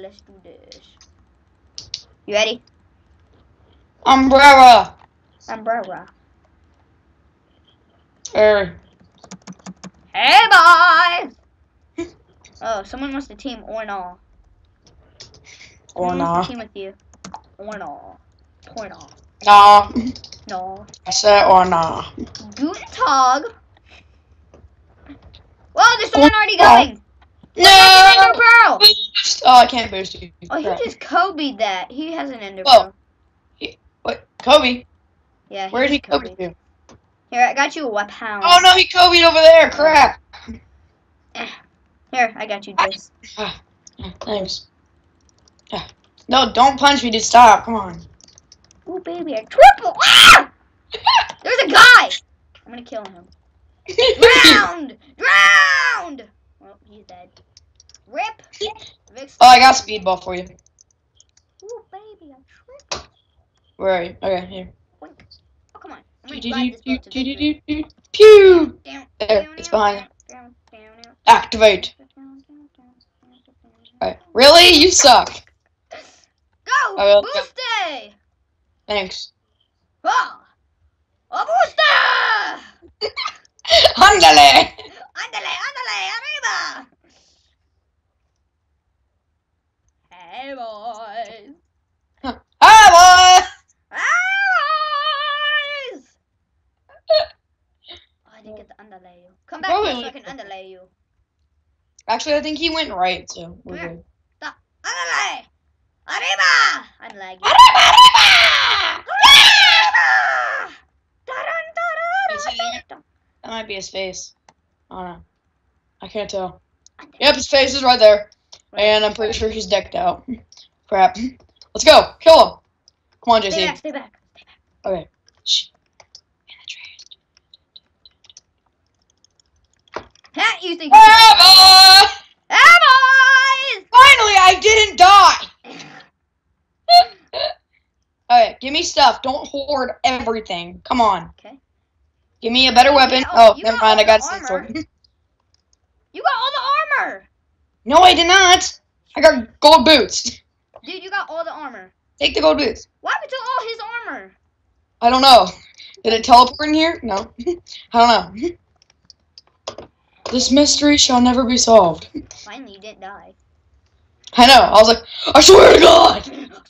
let's do this. You ready? Umbrella. Umbrella. Er. Hey, boys! oh, someone wants to team or not. Or Someone wants nah. to team with you. Or not. Or no. Nah. No. I said or nah. Guten Tag. Whoa, there's someone already going. No. Ender Pearl. Oh, I can't boost you. Oh, he Crap. just Kobe'd that. He has an Ender Whoa. Pearl. What? Kobe? Yeah. Where did he just Kobe Kobe'd. to? Here, I got you a weapon. Oh no, he Kobe'd over there. Crap. Here, I got you this. Ah, Thanks. Ah. No, don't punch me, dude. Stop. Come on. Ooh, baby, a triple. Ah! There's a guy. I'm gonna kill him. Drowned! Drowned! Well, he's dead. Rip. Oh, I got speedball for you. Ooh, baby, a triple. Where are you? Okay, here. Oh, come on. I'm gonna drive this boat to victory. Pew! Down, There, down, it's behind. down, down, down, Activate. Alright. Really? You suck. Go! Booste! Thanks. Ah! ¡A booster! Ándale! ¡Ándale, ándale, arriba! Hey, boys! Ah, Hey, boys! Oh, I didn't get the underlay you. Come back here so I can underlay you. Actually, I think he went right, so we're Where? good. Underlay! Arriba! I'm lagging. Arriba, arriba! Arriba! That might be his face. I don't know. I can't tell. Yep, his face is right there. And I'm pretty sure he's decked out. Crap. Let's go. Kill him. Come on, Stay JC. back, stay back. Stay back. Okay. Shh. Ha, you think you Ah, boy! Hey, Finally, I didn't die. okay, give me stuff. Don't hoard everything. Come on. Okay. Give me a better weapon. Oh, Oh, never mind. I got a sword. You got all the armor! No, I did not. I got gold boots. Dude, you got all the armor. Take the gold boots. What happened to all his armor? I don't know. Did it teleport in here? No. I don't know. This mystery shall never be solved. Finally, you didn't die. I know. I was like, I swear to God. Swear to God.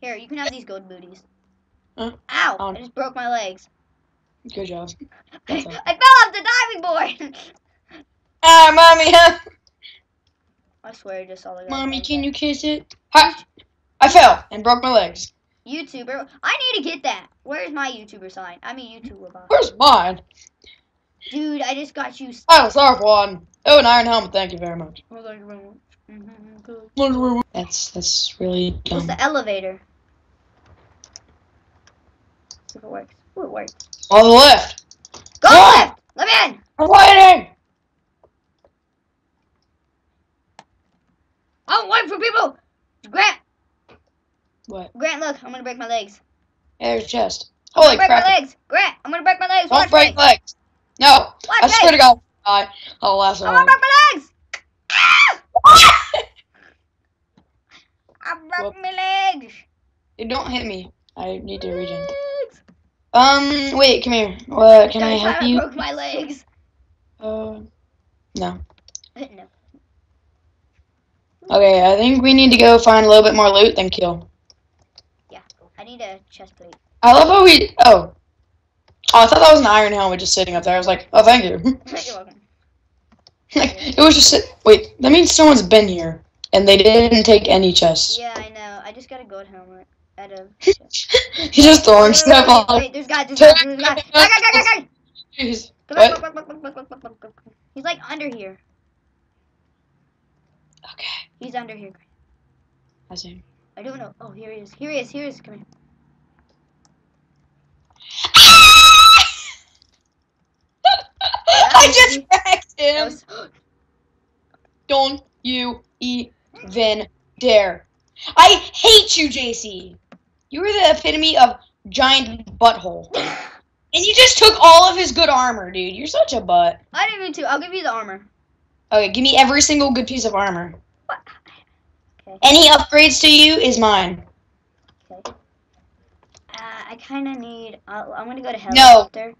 Here, you can have these gold booties. Huh? Ow! Um. I just broke my legs. Good job. I fell off the diving board! Ah, mommy, huh? I swear, I just saw the guy. Mommy, can you kiss it? Ha! I fell and broke my legs. YouTuber. I need to get that. Where's my YouTuber sign? I'm a YouTuber. Where's mine? Dude, I just got you. I was Sarp one. Oh, an iron helmet. Thank you very much. That's that's really dumb. the elevator? See if it works. Ooh, it works. On the left. Go What? left! Let me in! I'm waiting. I'm waiting for people! Grant! What? Grant, look, I'm gonna break my legs. There's chest. I'm Holy gonna break crap! my legs! Grant, I'm gonna break my legs! Don't Watch break me! legs. No. Watch I me! swear to God. I. I'll last I'm gonna break my legs! I broke Whoop. my legs! Don't hit me. I need to regen. Legs! Um, wait, come here. What? Can I Every time help you? broke my legs. Uh, no. no. Okay, I think we need to go find a little bit more loot than kill. Yeah, I need a chest plate. I love how we. Oh. Oh, I thought that was an iron helmet just sitting up there. I was like, oh, thank you. You're welcome. like, it was just. Sit- Wait, that means someone's been here, and they didn't take any chests. Yeah, I know. I just got a gold helmet. Out of. He's just throwing stuff on. wait, there's guys, there's guys, there's guys. Guy, guy, guy, guy, guy. Jeez. Come back, What? look, look, look, look, look, look, look, look. He's like under here. Okay. He's under here. I see. I don't know. Oh, here he is. Here he is. Here he is. Come here. I just wrecked him. was- Don't you even dare. I hate you, JC. You were the epitome of giant butthole. And you just took all of his good armor, dude. You're such a butt. I didn't mean to. I'll give you the armor. Okay, give me every single good piece of armor. Okay. Any upgrades to you is mine. Okay. Uh, I kind of need. I'll, I'm gonna go to No. helicopter.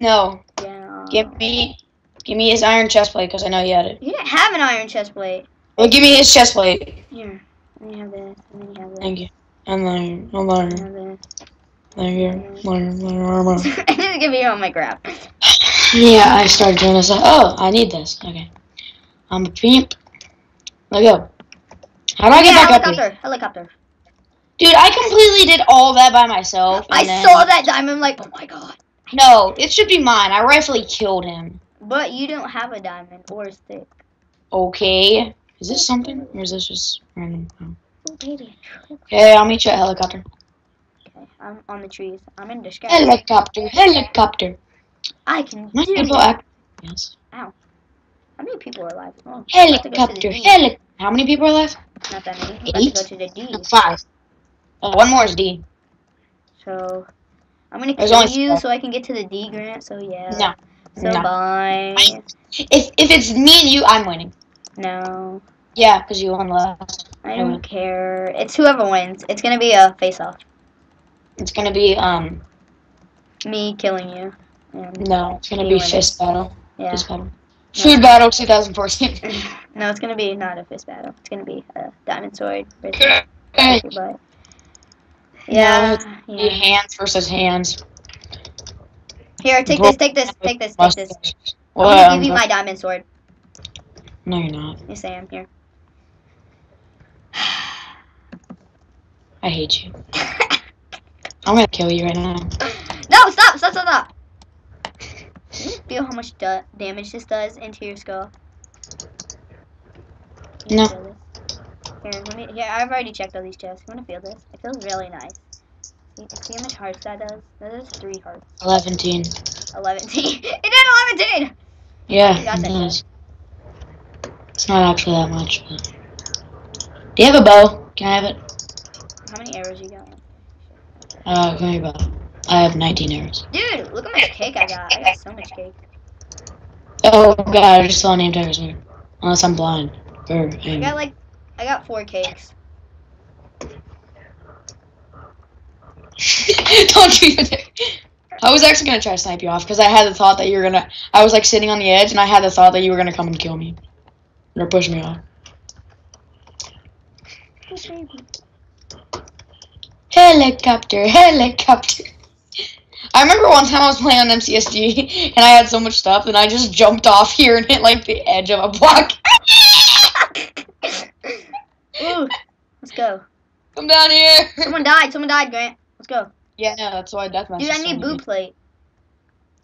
No, Yeah. give me, give me his iron chest plate because I know you had it. You didn't have an iron chest plate. Well, give me his chest plate. Here. Let me have this. Let me have this. Thank you. And then, and Let me then, have this. thank you. Iron, iron armor. Give me all my crap. Yeah, I started doing this. Oh, I need this. Okay. I'm a pimp. Let go. How do I get Yeah, back up here? helicopter. Helicopter. Dude, I completely did all that by myself. I then- saw that diamond. Like, oh my god. No, it should be mine. I rightfully killed him. But you don't have a diamond or a stick. Okay. Is this something? Or is this just random? Oh. Okay, I'll meet you at helicopter. Okay, I'm on the trees. I'm in disguise. Helicopter, helicopter. I can do it. act. Yes. How many people are alive? Oh, I'm about to go to the Helicopter, How many people are left? Not that many. I'm to go to the D. No, five. Oh, one more is D. So I'm gonna There's kill you so I can get to the D grant. So yeah. No. So no. bye. If if it's me and you, I'm winning. No, Yeah, because you won last. I don't care. It's whoever wins. It's gonna be a face-off. It's gonna be um Me killing you. No, it's gonna be winning. fist battle. yeah. Fist battle. Food battle 2014. no, it's gonna be not a fist battle. It's gonna be a diamond sword. versus. Yeah. Yeah. hands versus hands. Here, take this. Take this. Take this. Take this. Mustache. I'm gonna give you my diamond sword. no, you're not. Yes, I am. Here. I hate you. I'm gonna kill you right now. No, stop, stop, stop, stop. Feel how much damage this does into your skull? You No. Here, let me. Here, I've already checked all these chests. You wanna feel this? It feels really nice. See, see how much hearts that does? That is three hearts. 11 teen. 11. it did 11. Yeah, it does. It's not actually that much, but. Do you have a bow? Can I have it? How many arrows you got? Uh, give me a bow. I have 19 arrows. Dude, look how much cake I got. I got so much cake. Oh god, I just saw a name tag weird. Unless I'm blind. Or I I'm- got like, I got four cakes. Don't you dare. I was actually gonna try to snipe you off because I had the thought that you were gonna. I was like sitting on the edge and I had the thought that you were gonna come and kill me. Or push me off. Helicopter, helicopter. I remember one time I was playing on MCSG and I had so much stuff and I just jumped off here and hit like the edge of a block. Ooh, let's go. Come down here. Someone died. Someone died, Grant. Let's go. Yeah, no, that's why deathmatch. Dude, I is so need boo plate.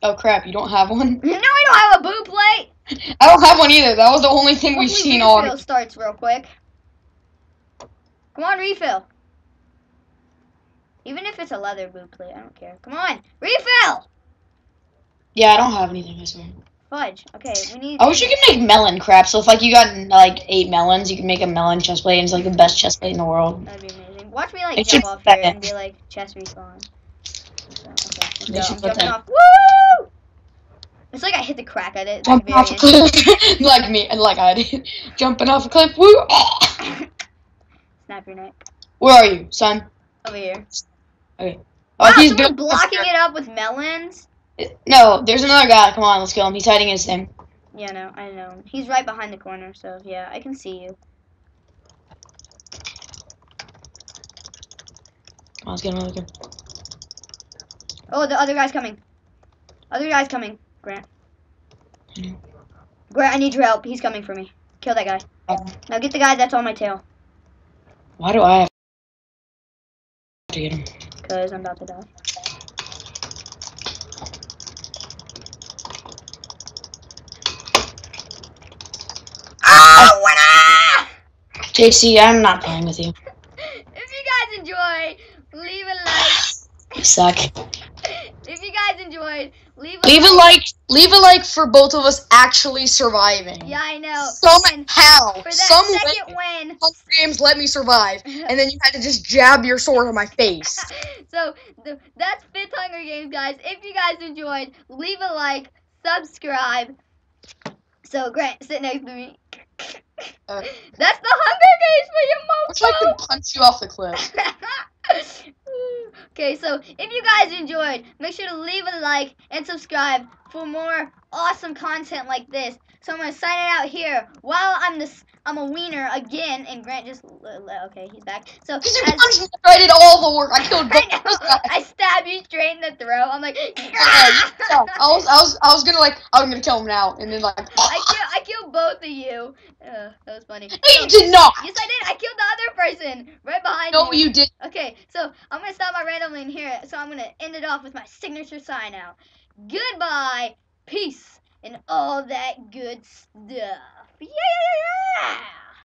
Oh crap, you don't have one? No, I don't have a boo plate. I don't have one either. That was the only thing we've seen seen refill starts real quick. Come on, refill. Even if it's a leather boot plate, I don't care. Come on, refill. Yeah, I don't have anything, I swear. Fudge. Okay, we need. I wish you could make melon crap. So if like you got like eight melons, you could make a melon chest plate and it's like the best chest plate in the world. That'd be amazing. Watch me like They jump off here and be like chest respawn. So, okay, let's They go. should I'm put jumping that- off. Woo! It's like I hit the crack at it. the off a cliff like me and like I did. Jumping off a cliff. Woo! Snap your neck. Where are you, son? Over here. Okay. Wow, Oh, he's someone's blocking it up with melons. No, there's another guy. Come on, let's kill him. He's hiding his thing. Yeah, no, I know. He's right behind the corner, so yeah, I can see you. On, let's get another guy. Oh, the other guy's coming. Other guy's coming. Grant. Mhm. Grant, I need your help. He's coming for me. Kill that guy. Um, Now get the guy that's on my tail, why do I have to get him? Cause I'm about to die. Oh, winner! JC, I'm not playing with you. If you guys enjoyed, leave a like. You suck. If you guys enjoyed, leave a Leave a like. Leave a like for both of us actually surviving. Yeah, I know. And Somehow, for that some second way, win, Games let me survive, and then you had to just jab your sword on my face. so the, that's Fifth Hunger Games, guys. If you guys enjoyed, leave a like, subscribe, So Grant, sit next to me. Uh, That's the Hunger Games for your Wish I mofo. could punch you off the cliff. Okay, so if you guys enjoyed, make sure to leave a like and subscribe for more awesome content like this. So I'm gonna sign it out here while I'm this. I'm a wiener again, and Grant just okay, he's back. So as-. I did all the work. I killed both I know, those guys. I stab you straight in the throat. I'm like, Yeah, I was, I was, I was gonna like, I was gonna kill him now, and then like, I kill, I killed both of you. That was funny. No, you did not. Yes, I did. I killed the other person right behind No, you. you did. Okay, so I'm gonna stop my rambling here. So I'm gonna end it off with my signature sign out. Goodbye, peace, and all that good stuff. Yeah!